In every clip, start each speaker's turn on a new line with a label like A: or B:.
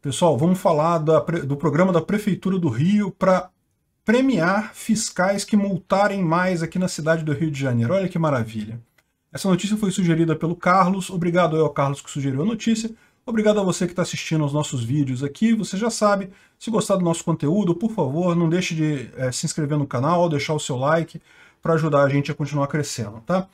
A: Pessoal, vamos falar da, do programa da Prefeitura do Rio para premiar fiscais que multarem mais aqui na cidade do Rio de Janeiro. Olha que maravilha. Essa notícia foi sugerida pelo Carlos. Obrigado ao Carlos que sugeriu a notícia. Obrigado a você que está assistindo aos nossos vídeos aqui. Você já sabe, se gostar do nosso conteúdo, por favor, não deixe de é, se inscrever no canal, deixar o seu like para ajudar a gente a continuar crescendo, tá?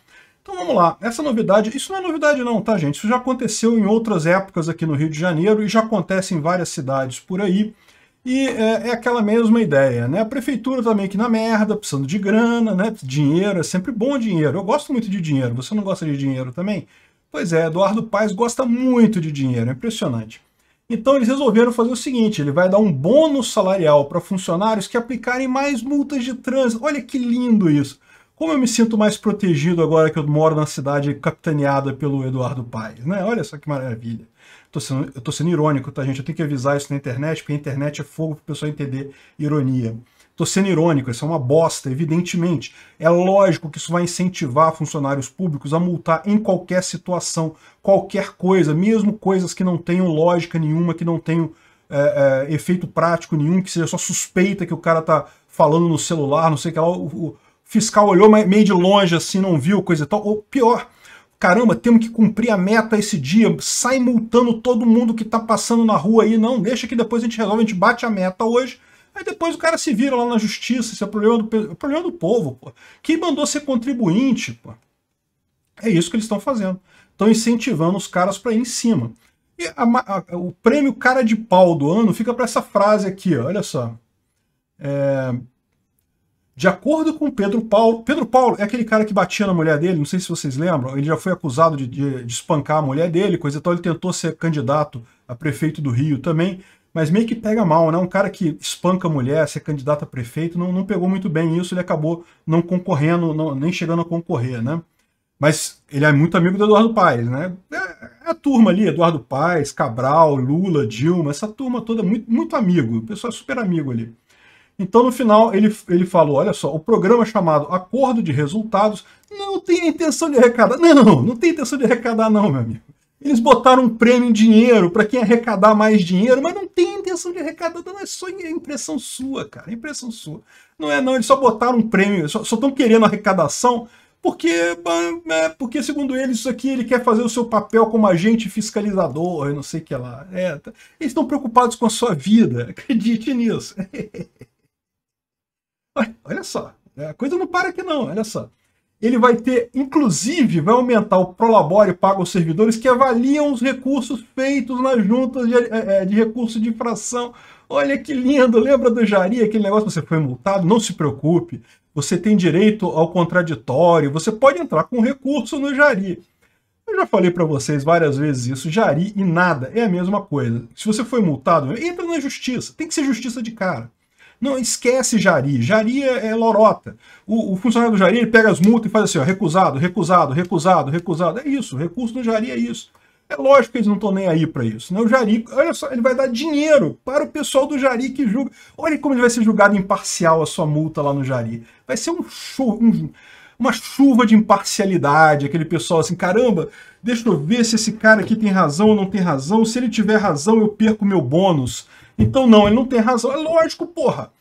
A: Então vamos lá, essa novidade, isso não é novidade não, tá gente? Isso já aconteceu em outras épocas aqui no Rio de Janeiro e já acontece em várias cidades por aí. E é, é, aquela mesma ideia, né? A prefeitura tá meio que na merda, precisando de grana, né? Dinheiro, é sempre bom dinheiro. Eu gosto muito de dinheiro. Você não gosta de dinheiro também? Pois é, Eduardo Paes gosta muito de dinheiro, é impressionante. Então eles resolveram fazer o seguinte, ele vai dar um bônus salarial para funcionários que aplicarem mais multas de trânsito. Olha que lindo isso. Como eu me sinto mais protegido agora que eu moro na cidade capitaneada pelo Eduardo Paes, né? Olha só que maravilha. Tô sendo, eu tô sendo irônico, tá, gente? Eu tenho que avisar isso na internet, porque a internet é fogo para o pessoal entender ironia. Tô sendo irônico, isso é uma bosta, evidentemente. É lógico que isso vai incentivar funcionários públicos a multar em qualquer situação, qualquer coisa, mesmo coisas que não tenham lógica nenhuma, que não tenham é, é, efeito prático nenhum, que seja só suspeita que o cara tá falando no celular, não sei o que lá. O, o fiscal olhou meio de longe assim, não viu, coisa e tal. Ou pior, caramba, temos que cumprir a meta esse dia, sai multando todo mundo que está passando na rua aí, não, deixa que depois a gente resolve, a gente bate a meta hoje, aí depois o cara se vira lá na justiça, isso é problema do, é problema do povo, pô. Quem mandou ser contribuinte, pô? É isso que eles estão fazendo. Estão incentivando os caras para ir em cima. E a, a, o prêmio cara de pau do ano fica para essa frase aqui, olha só. É, de acordo com Pedro Paulo, Pedro Paulo é aquele cara que batia na mulher dele, não sei se vocês lembram, ele já foi acusado de, de, de espancar a mulher dele, coisa e tal, ele tentou ser candidato a prefeito do Rio também, mas meio que pega mal, né? Um cara que espanca a mulher, ser candidato a prefeito, não, não pegou muito bem isso, ele acabou não concorrendo, não, nem chegando a concorrer, né? Mas ele é muito amigo do Eduardo Paes, né? É, é a turma ali, Eduardo Paes, Cabral, Lula, Dilma, essa turma toda muito, muito amigo, o pessoal é super amigo ali. Então, no final, ele, ele falou: olha só, o programa chamado Acordo de Resultados não tem intenção de arrecadar. Não, não tem intenção de arrecadar, não, meu amigo. Eles botaram um prêmio em dinheiro para quem arrecadar mais dinheiro, mas não tem intenção de arrecadar, não é só impressão sua, cara, é impressão sua. Não é não, eles só botaram um prêmio, só estão querendo arrecadação porque, é, porque, segundo eles, isso aqui ele quer fazer o seu papel como agente fiscalizador, não sei o que lá. É, tá. eles estão preocupados com a sua vida, acredite nisso. Olha só, a coisa não para aqui não, olha só. Ele vai ter, inclusive, vai aumentar o Prolabore pago aos servidores que avaliam os recursos feitos nas juntas de, é, é, de recurso de infração. Olha que lindo, lembra do Jari, aquele negócio, você foi multado? Não se preocupe, você tem direito ao contraditório, você pode entrar com recurso no Jari. Eu já falei para vocês várias vezes isso, Jari e nada é a mesma coisa. Se você foi multado, entra na justiça, tem que ser justiça de cara. Não, esquece Jari. Jari é, é lorota. O, o, funcionário do Jari ele pega as multas e faz assim, ó, recusado, recusado, recusado, recusado. É isso, o recurso do Jari é isso. É lógico que eles não estão nem aí para isso. Né? O Jari, olha só, ele vai dar dinheiro para o pessoal do Jari que julga. Olha como ele vai ser julgado imparcial a sua multa lá no Jari. Vai ser um show, um, uma chuva de imparcialidade, aquele pessoal assim, caramba, deixa eu ver se esse cara aqui tem razão ou não tem razão. Se ele tiver razão, eu perco meu bônus. Então não, ele não tem razão. É lógico, porra.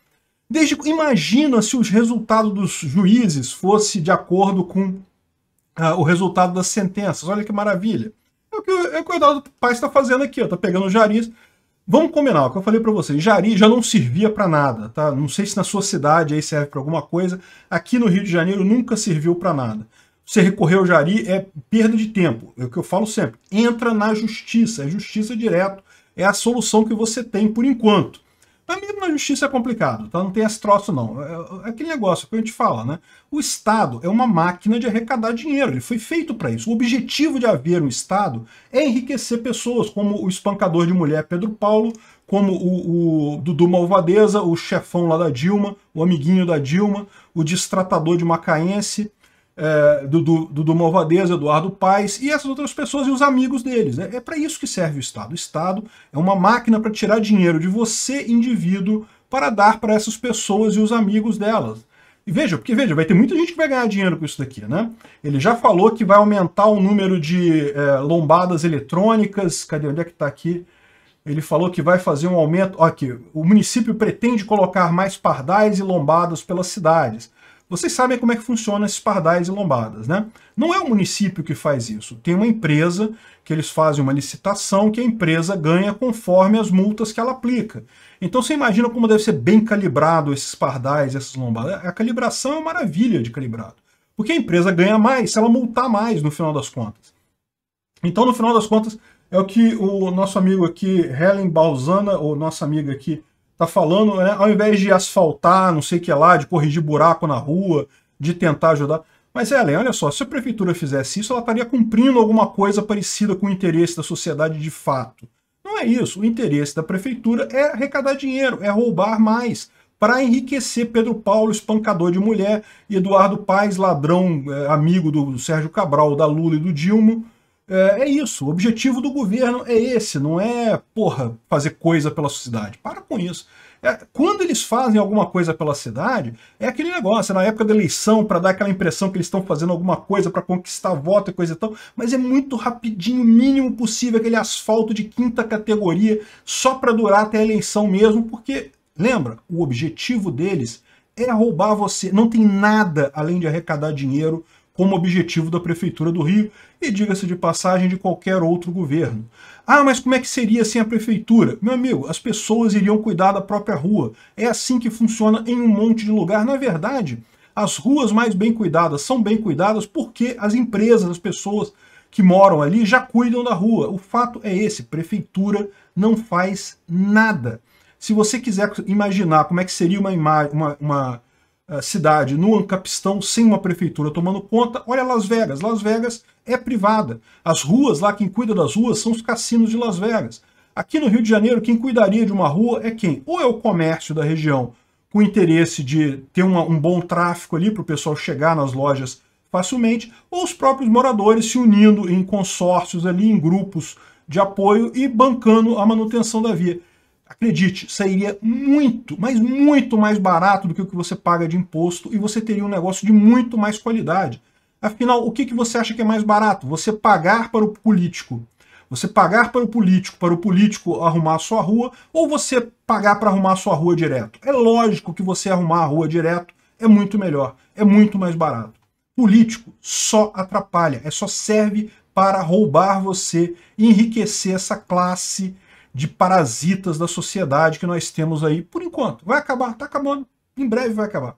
A: Desde, imagina se os resultados dos juízes fosse de acordo com ah, o resultado das sentenças. Olha que maravilha. É o que, é o, que o Eduardo Paes está fazendo aqui, está pegando o Jari. Vamos combinar, o que eu falei para vocês, Jari já não servia para nada, tá? Não sei se na sua cidade aí serve para alguma coisa. Aqui no Rio de Janeiro nunca serviu para nada. Você recorrer ao Jari é perda de tempo. É o que eu falo sempre. Entra na justiça, é justiça direto é a solução que você tem por enquanto. Mas mesmo na justiça é complicado, tá? Não tem esse troço, não. É, é aquele negócio que a gente fala, né? O Estado é uma máquina de arrecadar dinheiro, ele foi feito para isso. O objetivo de haver um Estado é enriquecer pessoas, como o espancador de mulher Pedro Paulo, como o, o Dudu Malvadeza, o chefão lá da Dilma, o amiguinho da Dilma, o destratador de Macaense, é, do, do, Malvadeza, Eduardo Paes e essas outras pessoas e os amigos deles. É, é para isso que serve o Estado. O Estado é uma máquina para tirar dinheiro de você, indivíduo, para dar para essas pessoas e os amigos delas. E veja, porque veja, vai ter muita gente que vai ganhar dinheiro com isso daqui, né? Ele já falou que vai aumentar o número de é, lombadas eletrônicas. Cadê? Onde é que está aqui? Ele falou que vai fazer um aumento. Aqui, o município pretende colocar mais pardais e lombadas pelas cidades. Vocês sabem como é que funciona esses pardais e lombadas, né? Não é o município que faz isso. Tem uma empresa que eles fazem uma licitação que a empresa ganha conforme as multas que ela aplica. Então você imagina como deve ser bem calibrado esses pardais, essas lombadas. A calibração é uma maravilha de calibrado. Porque a empresa ganha mais se ela multar mais no final das contas. Então, no final das contas, é o que o nosso amigo aqui, Helen Balzana, ou nossa amiga aqui, tá falando, né? Ao invés de asfaltar, não sei o que lá, de corrigir buraco na rua, de tentar ajudar. Mas, Helen, olha só, se a prefeitura fizesse isso, ela estaria cumprindo alguma coisa parecida com o interesse da sociedade de fato. Não é isso. O interesse da prefeitura é arrecadar dinheiro, é roubar mais, para enriquecer Pedro Paulo, espancador de mulher, e Eduardo Paes, ladrão, é, amigo do Sérgio Cabral, da Lula e do Dilma, é, é, isso, o objetivo do governo é esse, não é, porra, fazer coisa pela sociedade. Para com isso. É, quando eles fazem alguma coisa pela cidade, é aquele negócio, é na época da eleição, para dar aquela impressão que eles estão fazendo alguma coisa para conquistar voto e coisa e tal, mas é muito rapidinho, o mínimo possível, aquele asfalto de quinta categoria, só para durar até a eleição mesmo, porque, lembra, o objetivo deles é roubar você. Não tem nada além de arrecadar dinheiro como objetivo da Prefeitura do Rio e, diga-se de passagem, de qualquer outro governo. Ah, mas como é que seria sem a Prefeitura? Meu amigo, as pessoas iriam cuidar da própria rua. É assim que funciona em um monte de lugar. Na verdade, as ruas mais bem cuidadas são bem cuidadas porque as empresas, as pessoas que moram ali já cuidam da rua. O fato é esse, prefeitura não faz nada. Se você quiser imaginar como é que seria uma, uma, uma cidade no Ancapistão sem uma prefeitura tomando conta, olha Las Vegas. Las Vegas é privada. As ruas lá, quem cuida das ruas são os cassinos de Las Vegas. Aqui no Rio de Janeiro, quem cuidaria de uma rua é quem? Ou é o comércio da região, com interesse de ter uma, um bom tráfego ali para o pessoal chegar nas lojas facilmente, ou os próprios moradores se unindo em consórcios ali, em grupos de apoio e bancando a manutenção da via acredite, sairia muito, mas muito mais barato do que o que você paga de imposto e você teria um negócio de muito mais qualidade. Afinal, o que, que você acha que é mais barato? Você pagar para o político. Você pagar para o político, para o político arrumar a sua rua, ou você pagar para arrumar a sua rua direto? É lógico que você arrumar a rua direto é muito melhor, é muito mais barato. Político só atrapalha, é só serve para roubar você enriquecer essa classe de parasitas da sociedade que nós temos aí por enquanto. Vai acabar, está acabando. Em breve vai acabar.